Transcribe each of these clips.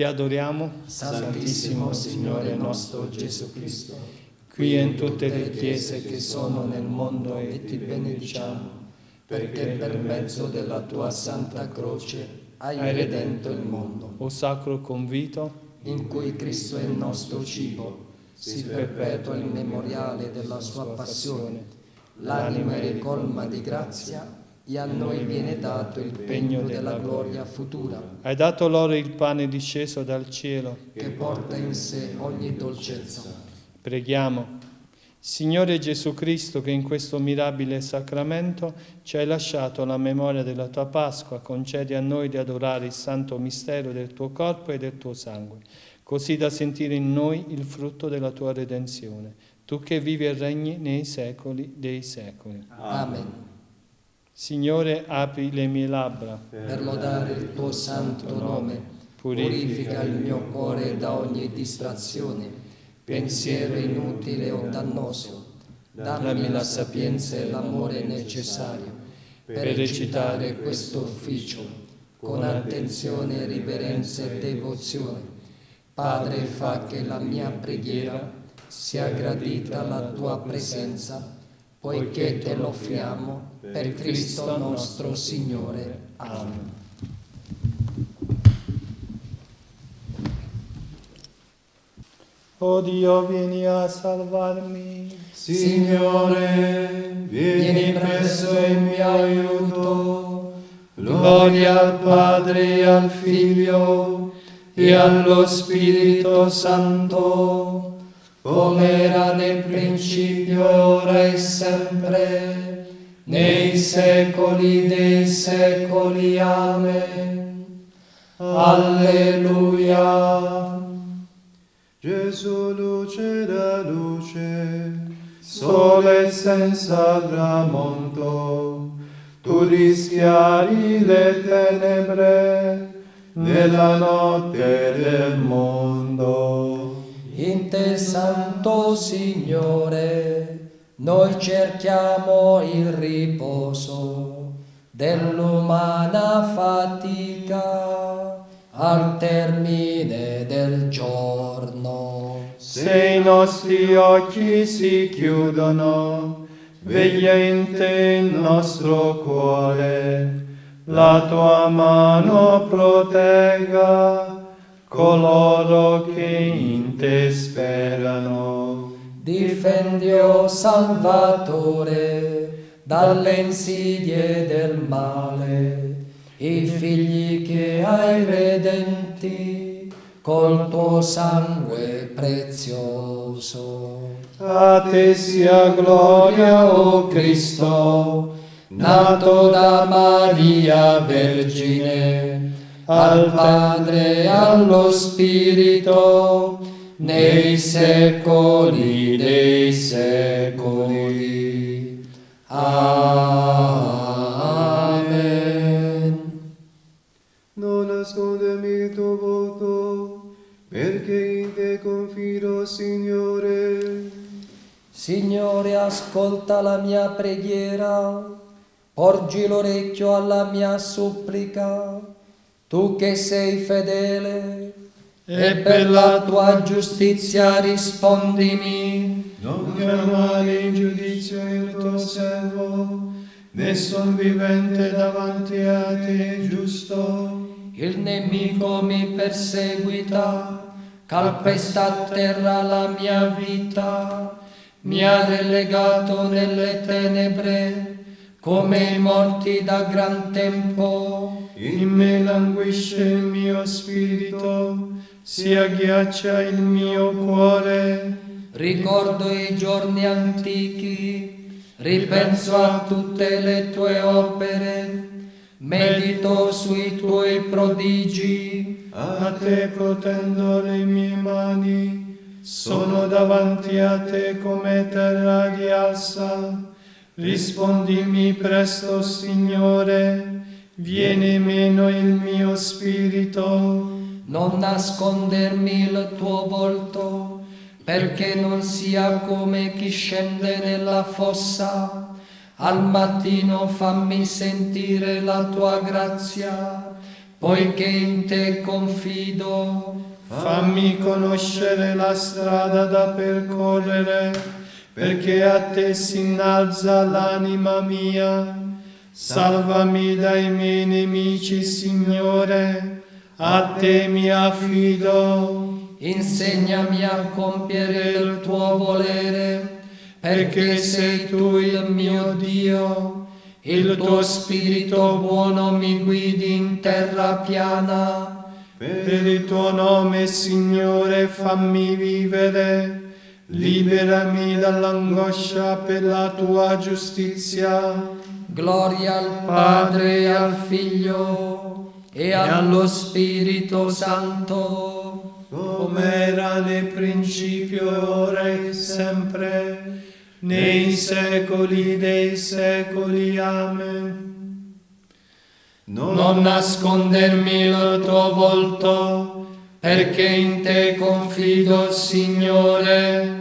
Ti adoriamo, Santissimo Signore nostro Gesù Cristo, qui e in tutte le chiese che sono nel mondo e ti benediciamo, perché per mezzo della tua santa croce hai redento il mondo, o sacro convito, in cui Cristo è il nostro cibo, si perpetua il memoriale della sua passione. L'anima è colma di grazia e a noi viene dato il pegno della gloria futura, hai dato loro il pane disceso dal cielo. che porta in sé ogni dolcezza. Preghiamo. Signore Gesù Cristo, che in questo mirabile sacramento ci hai lasciato la memoria della tua Pasqua, concedi a noi di adorare il santo mistero del tuo corpo e del tuo sangue, così da sentire in noi il frutto della tua redenzione. Tu che vivi e regni nei secoli dei secoli. Amen. Signore, apri le mie labbra, Per lodare il tuo santo nome, purifica il mio cuore da ogni distrazione, pensiero inutile o dannoso. Dammi la sapienza e l'amore necessario per recitare questo ufficio con attenzione, riverenza e devozione. Padre, fa che la mia preghiera sia gradita alla tua presenza, poiché te l'offriamo per Cristo nostro Signore. Amen. Oh Dio, vieni a salvarmi. Signore, vieni presto in mio aiuto. Gloria al Padre e al Figlio e allo Spirito Santo, come era nel principio, ora e sempre, nei secoli dei secoli. Amen. Alleluia. Gesù luce da luce, sole senza tramonto, tu rischiari le tenebre nella notte del mondo. In te, Santo Signore, noi cerchiamo il riposo dell'umana fatica al termine del giorno. Se i nostri occhi si chiudono, veglia in te il nostro cuore, la tua mano protegga coloro che in te sperano. Difendi, o Salvatore, dalle insidie del male, i figli che hai redenti col tuo sangue prezioso. A te sia gloria, o Cristo, nato da Maria Vergine, al Padre e allo Spirito, nei secoli dei secoli. Amen. non nascondermi il tuo volto, perché in te confido, Signore. Signore, ascolta la mia preghiera, porgi l'orecchio alla mia supplica, tu che sei fedele, e per la tua giustizia rispondimi. Non chiamare in giudizio il tuo servo, nessun vivente davanti a te giusto. Il nemico mi perseguita, calpesta a terra la mia vita, mi ha relegato nelle tenebre, come i morti da gran tempo. In me languisce il mio spirito, si agghiaccia il mio cuore. Ricordo i giorni antichi, ripenso a tutte le tue opere, medito sui tuoi prodigi. A te protendo le mie mani, sono davanti a te come terra ghiassa. Rispondimi presto, Signore, vieni meno il mio spirito. Non nascondermi il tuo volto, perché non sia come chi scende nella fossa. Al mattino fammi sentire la tua grazia, poiché in te confido. Fammi conoscere la strada da percorrere, perché a te si innalza l'anima mia. Salvami dai miei nemici, Signore, a te mi affido. Insegnami a compiere il tuo volere, perché sei tu il mio Dio. Il tuo Spirito buono mi guidi in terra piana. Per il tuo nome, Signore, fammi vivere. Liberami dall'angoscia per la tua giustizia. Gloria al Padre e al Figlio e allo Spirito Santo. come era nel principio, ora e sempre, nei secoli dei secoli. Amen. Non nascondermi il tuo volto, perché in te confido, Signore.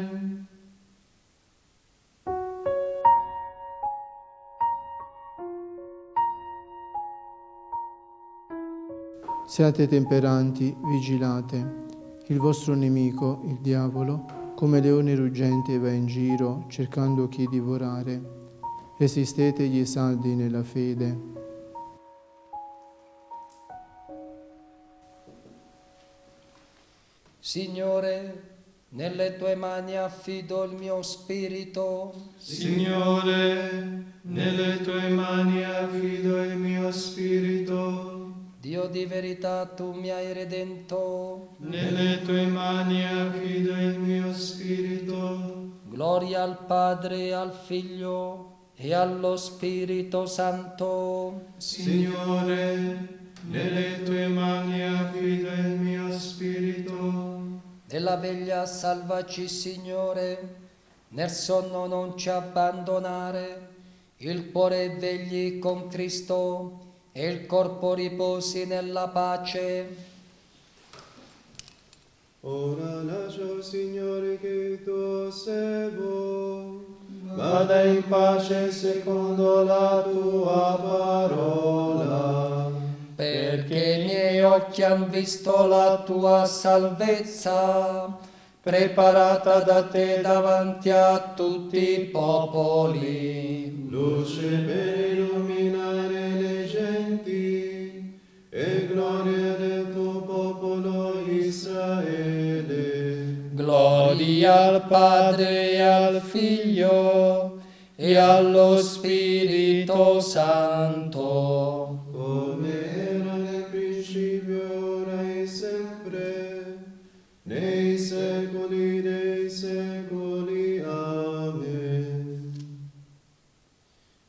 Siate temperanti, vigilate. Il vostro nemico, il diavolo, come leone ruggente va in giro cercando chi divorare. Resistetegli saldi nella fede. Signore, nelle tue mani affido il mio spirito. Signore, nelle tue mani affido il mio spirito. Dio di verità, tu mi hai redento. Nelle tue mani affido il mio spirito. Gloria al Padre, al Figlio e allo Spirito Santo. Signore, nelle Nella veglia salvaci, Signore, nel sonno non ci abbandonare. Il cuore vegli con Cristo e il corpo riposi nella pace. Ora lascia, Signore, che il tuo servo Vada in pace secondo la tua parola. Miei occhi han visto la tua salvezza, preparata da te davanti a tutti i popoli. luce per illuminare le genti e gloria del tuo popolo Israele. Gloria al Padre e al Figlio e allo Spirito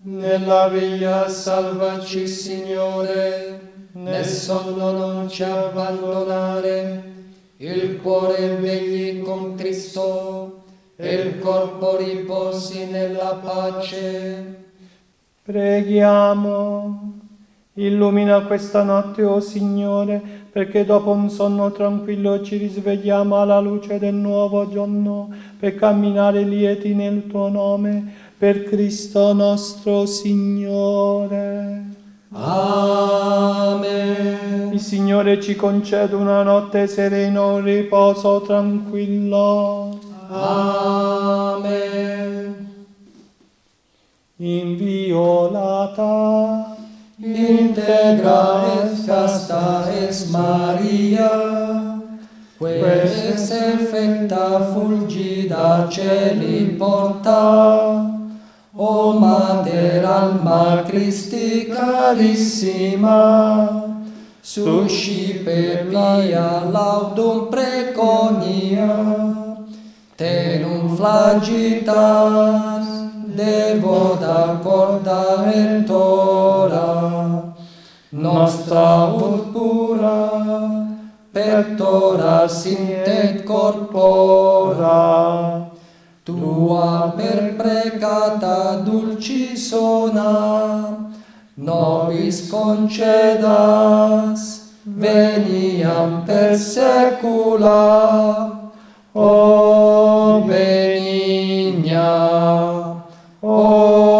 Nella veglia salvaci, Salvaci, Signore, nel sonno non ci abbandonare, il cuore vegli con Cristo e il corpo riposi nella pace. Preghiamo. Illumina questa notte, o Signore, perché dopo un sonno tranquillo ci risvegliamo alla luce del nuovo giorno per camminare lieti nel tuo nome, per Cristo nostro Signore. Amen. Il Signore ci concede una notte serena, un riposo tranquillo. Amen. Inviolata, integra et casta ex Maria, pues ex effecta fulgida celi porta, o Mater alma Christi carissima, suscipe pia laudum preconia, tenum flagitas, devoda corda nostra purpura pectora sintet corpora. Tua per precata dulcis sona nobis concedas veniam per secula o benigna o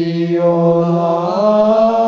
viola.